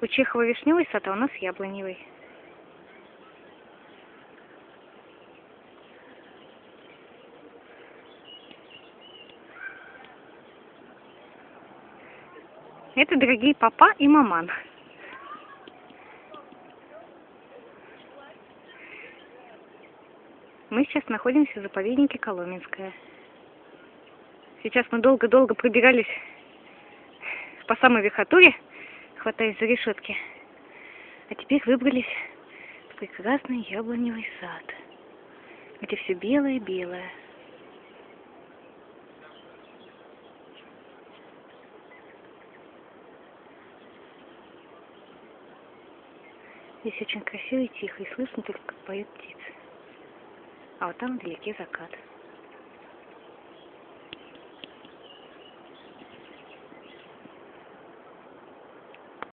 У Чехова вишневый сад, а у нас яблоневый. Это дорогие папа и маман. Мы сейчас находимся в заповеднике Коломенское. Сейчас мы долго-долго пробирались по самой верхотуре, хватаясь за решетки. А теперь выбрались в прекрасный яблоневый сад, где все белое-белое. Здесь очень красиво и тихо, и слышно только, как поют птицы. А вот там вдалеке закат.